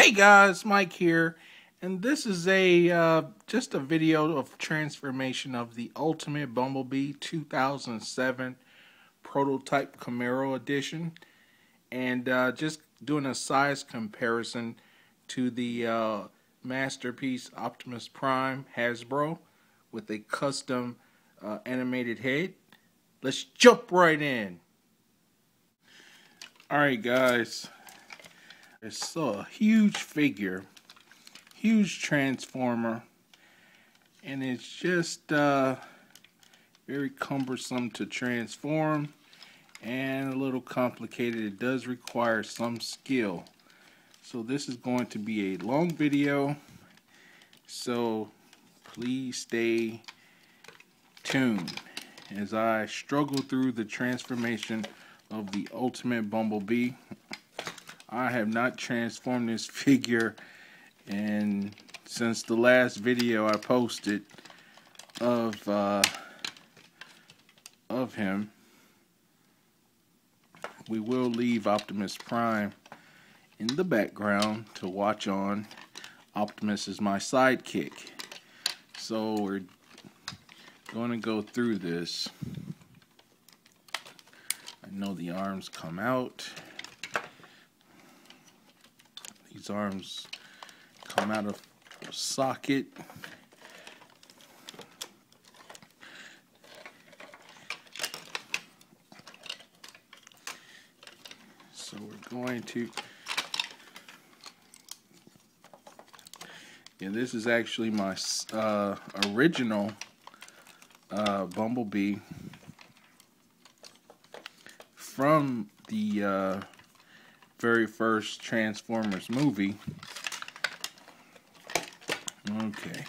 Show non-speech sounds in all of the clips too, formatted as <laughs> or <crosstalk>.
Hey guys, Mike here, and this is a uh, just a video of transformation of the Ultimate Bumblebee 2007 Prototype Camaro Edition, and uh, just doing a size comparison to the uh, Masterpiece Optimus Prime Hasbro with a custom uh, animated head. Let's jump right in. Alright guys, it's a huge figure, huge transformer, and it's just uh, very cumbersome to transform and a little complicated. It does require some skill. So this is going to be a long video, so please stay tuned as I struggle through the transformation of the Ultimate Bumblebee. I have not transformed this <laughs> figure and since the last video I posted of uh, of him. We will leave Optimus Prime in the background to watch on. Optimus is my sidekick. So we're going to go through this know the arms come out these arms come out of socket. So we're going to Yeah, this is actually my uh, original uh, Bumblebee from the uh, very first Transformers movie. Okay.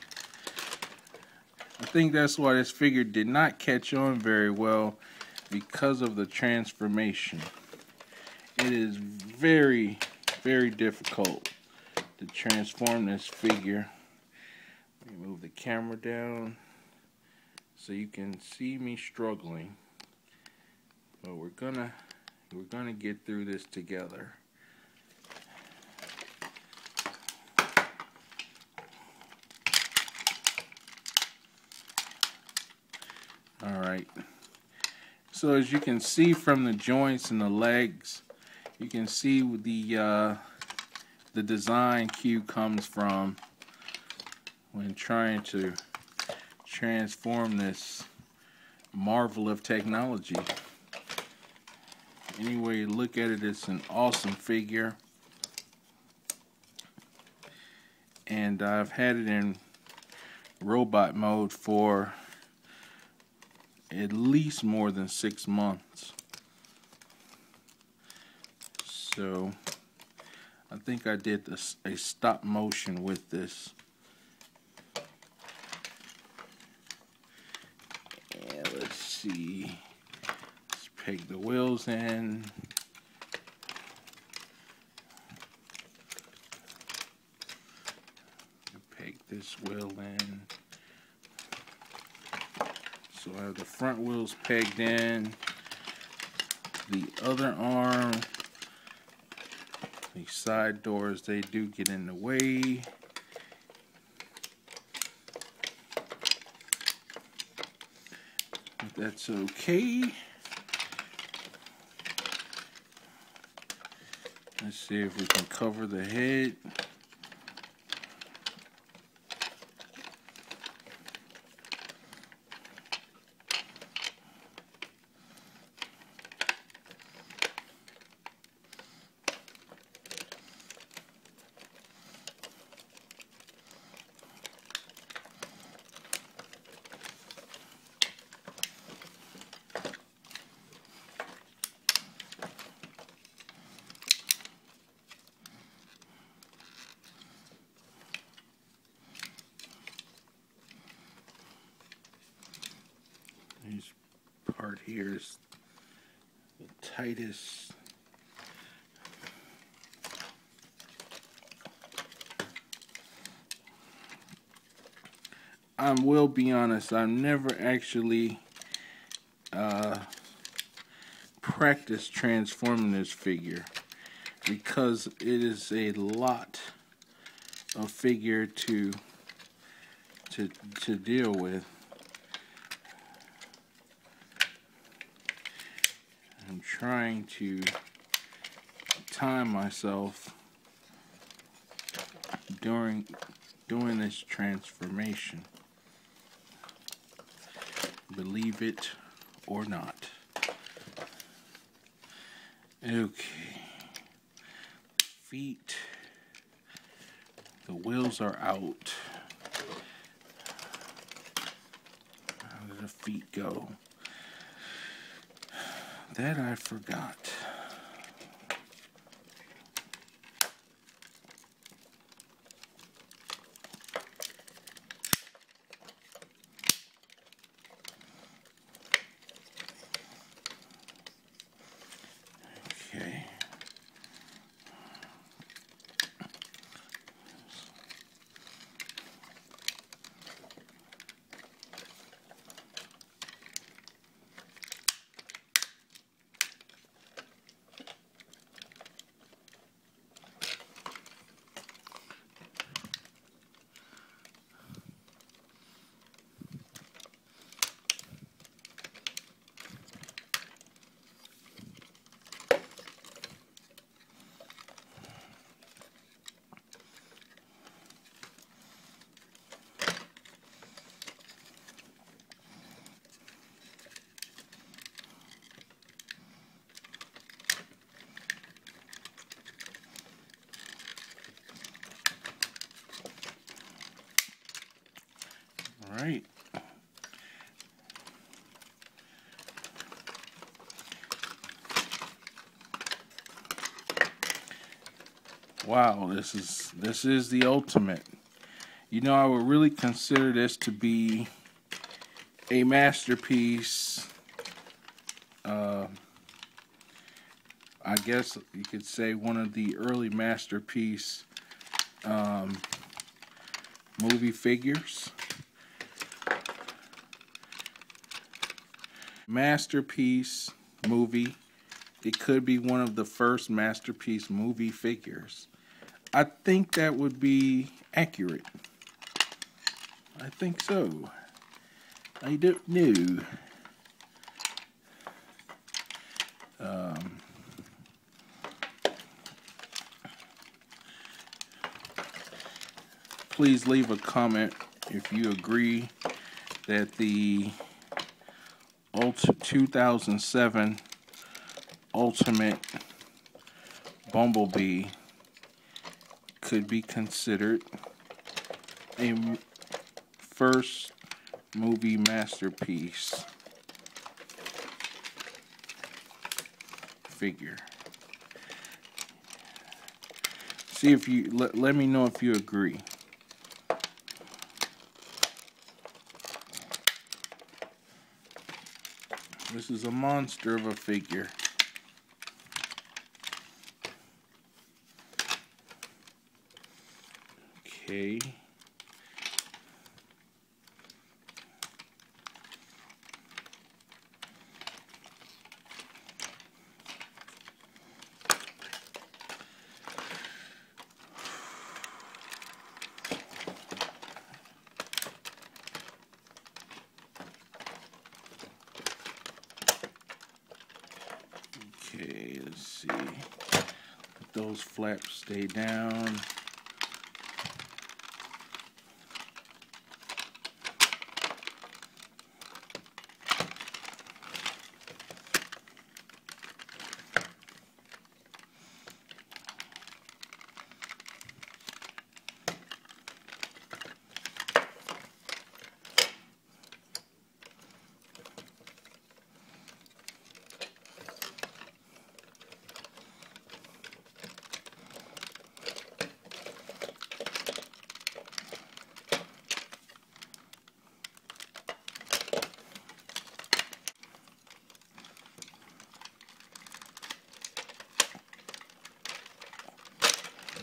I think that's why this figure did not catch on very well because of the transformation. It is very, very difficult to transform this figure. Let me move the camera down so you can see me struggling. But we're gonna we're gonna get through this together. Alright. So as you can see from the joints and the legs, you can see the uh, the design cue comes from when trying to transform this marvel of technology. Anyway you look at it, it's an awesome figure. And I've had it in robot mode for at least more than six months. So I think I did a stop motion with this. Let's see. Peg the wheels in. Peg this wheel in. So I have the front wheels pegged in. The other arm, the side doors, they do get in the way. But that's okay. Let's see if we can cover the head. This part here is the tightest. I will be honest, I've never actually uh, practiced transforming this figure. because it is a lot of figure to to to deal with. I'm trying to time myself during doing this transformation. Believe it or not. Okay. Feet. The wheels are out. How did the feet go? That I forgot. Right. Wow, this is this is the ultimate. You know, I would really consider this to be a masterpiece. Uh, I guess you could say one of the early masterpiece um, movie figures. Masterpiece movie. It could be one of the first masterpiece movie figures. I think that would be accurate. I think so. I don't know. Um, please leave a comment if you agree that the Ult 2007 Ultimate Bumblebee could be considered a first movie masterpiece figure. See if you let, let me know if you agree. This is a monster of a figure. Okay. Okay, let's see. Let those flaps stay down.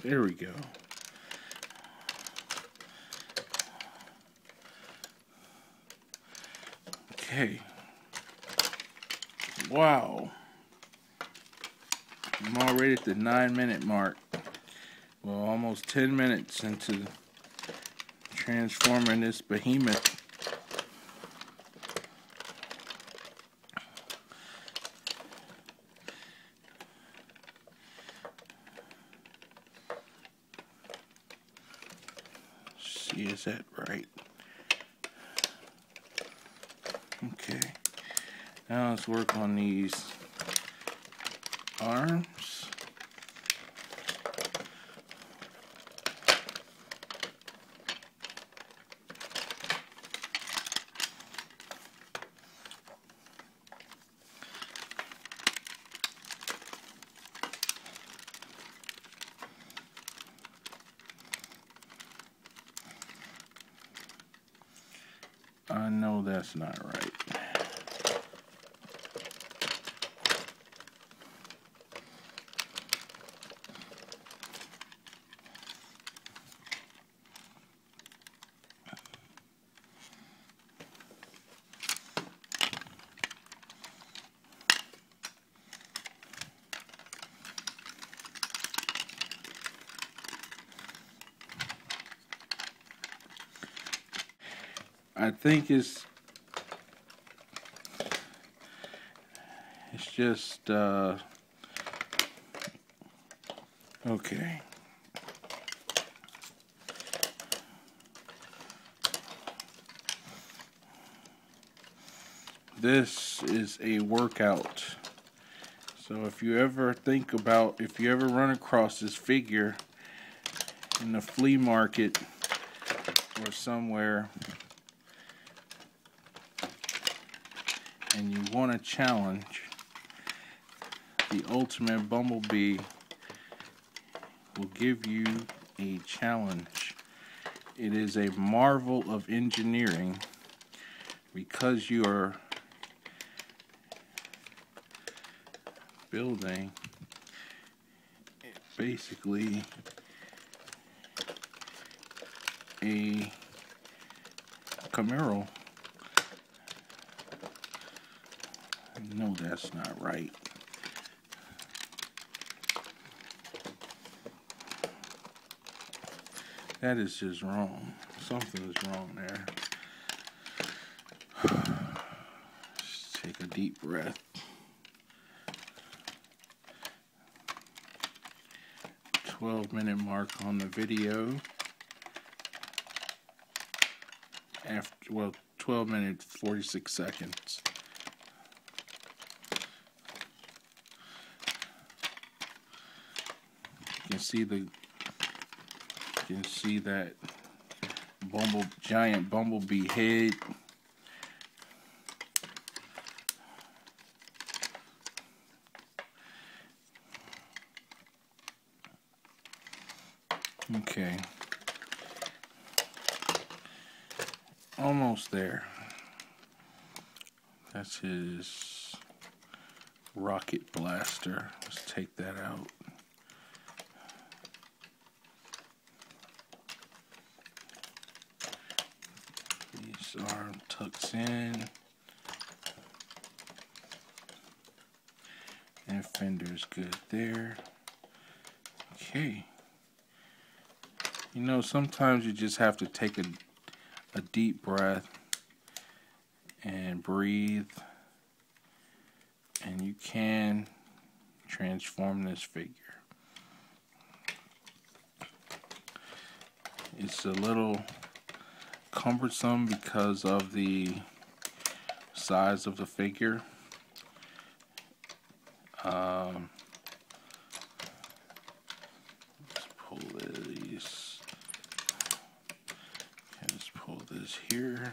There we go. Okay. Wow. I'm already at the nine minute mark. Well, almost 10 minutes into transforming this behemoth. See, is that right? Okay. Now let's work on these arms. I know that's not right. I think it's it's just uh okay. This is a workout. So if you ever think about if you ever run across this figure in the flea market or somewhere want a challenge, the Ultimate Bumblebee will give you a challenge. It is a marvel of engineering because you are building basically a Camaro No, that's not right. That is just wrong. Something is wrong there. Just take a deep breath. Twelve minute mark on the video. After well, twelve minutes forty six seconds. See the you can see that bumble giant bumblebee head. Okay. Almost there. That's his rocket blaster. Let's take that out arm tucks in. And fender's good there. Okay. You know, sometimes you just have to take a, a deep breath and breathe. And you can transform this figure. It's a little cumbersome because of the size of the figure. Um, let's pull these. Okay, let's pull this here.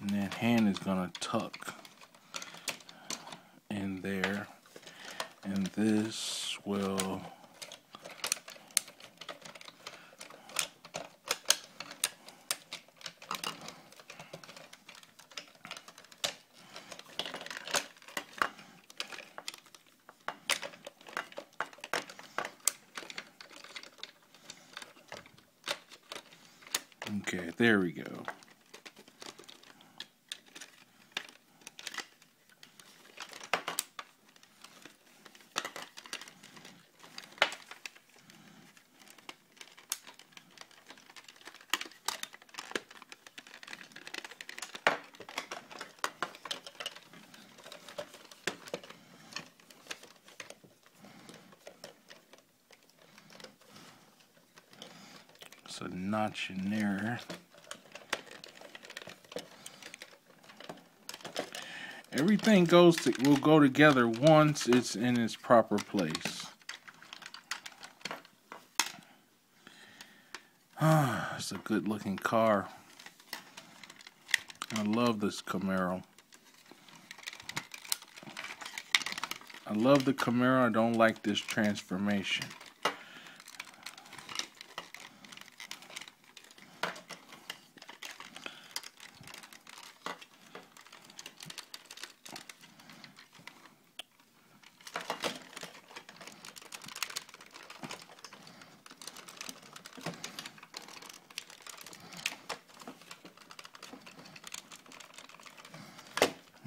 And that hand is going to tuck in there. And this will Okay, there we go. A notch in there. Everything goes to, will go together once it's in its proper place. Ah, <sighs> it's a good looking car. I love this Camaro. I love the Camaro. I don't like this transformation.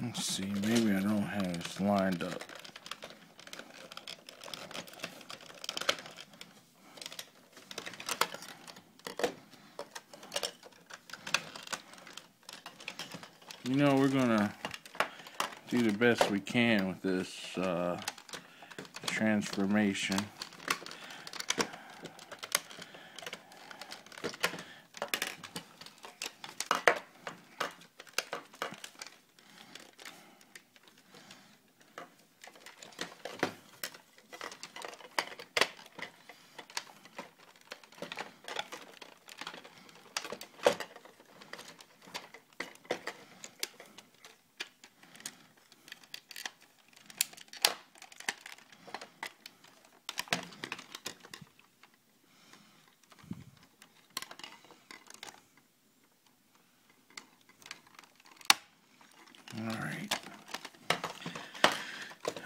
Let's see, maybe I don't have this lined up. You know, we're gonna do the best we can with this uh, transformation.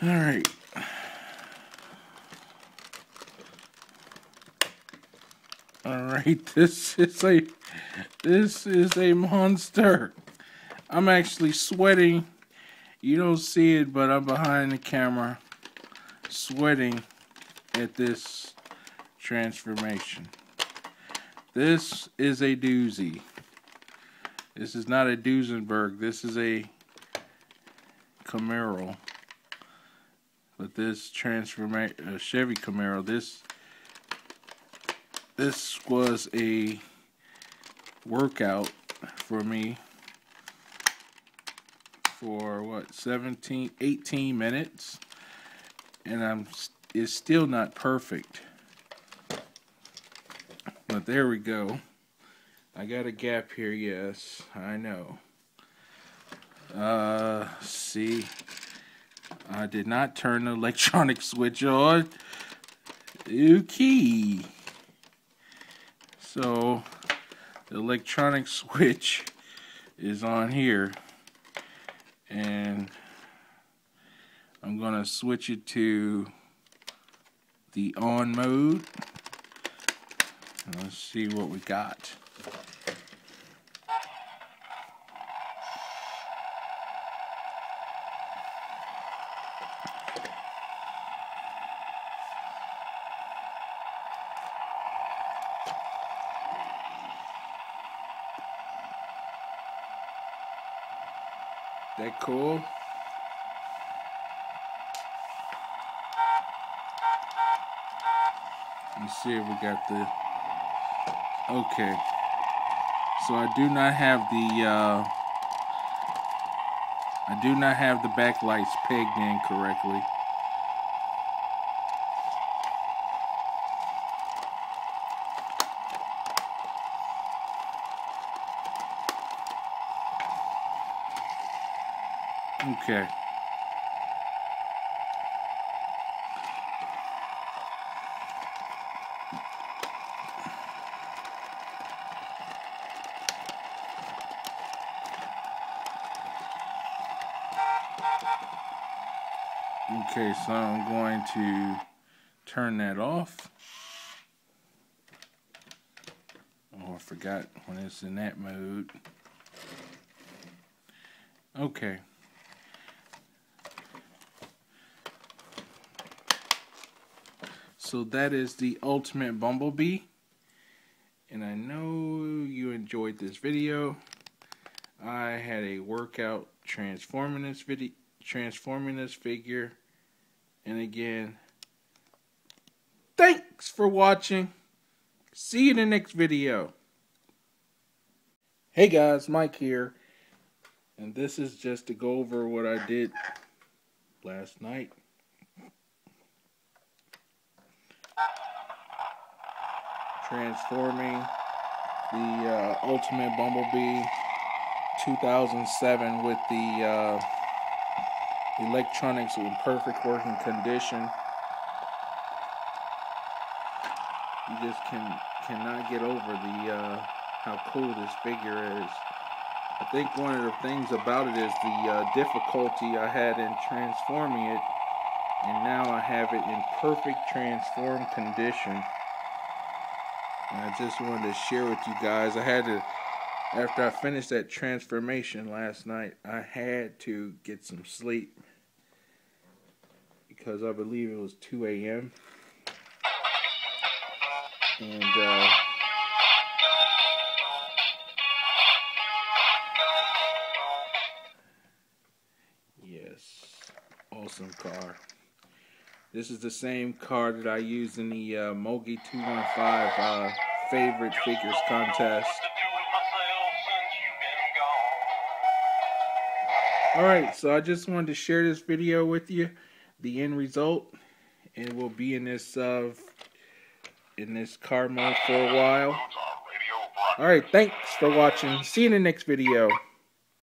All right. All right, <laughs> this is a this is a monster. I'm actually sweating. You don't see it, but I'm behind the camera sweating at this transformation. This is a doozy. This is not a Duesenberg. This is a Camaro. This transformation, uh, Chevy Camaro, this this was a workout for me for what 17 18 minutes and I'm it's still not perfect. But there we go. I got a gap here yes I know. Uh see I did not turn the electronic <laughs> switch on. Okay so the electronic <laughs> switch is on here. And I'm gonna switch it to the on mode. Let's see what we got cool? Let's see if we got the... Okay. So I do not have the, uh... I do not have the backlights pegged in correctly. Okay. Okay, so I'm going to turn that off. Oh, I forgot when it's in that mode. Okay. So that is the Ultimate Bumblebee. And I know you enjoyed this video. I had a workout transforming this video, transforming this figure. And again, thanks for watching. See you in the next video. Hey guys, Mike here. And this is just to go over what I did last night. Transforming the uh, Ultimate Bumblebee 2007 with the uh, electronics in perfect working condition. You just can cannot get over the uh, how cool this figure is. I think one of the things about it is the uh, difficulty I had in transforming it and now I have it in perfect transform condition. And I just wanted to share with you guys. I had to, after I finished that transformation last night, I had to get some sleep because I believe it was 2 a.m. And, uh, yes, awesome car. This is the same car that I used in the uh, Mogi 215 uh, favorite figures contest. Alright, so I just wanted to share this video with you. The end result. And we'll be in this uh, in this car mode for a while. Alright, thanks for watching. See you in the next video.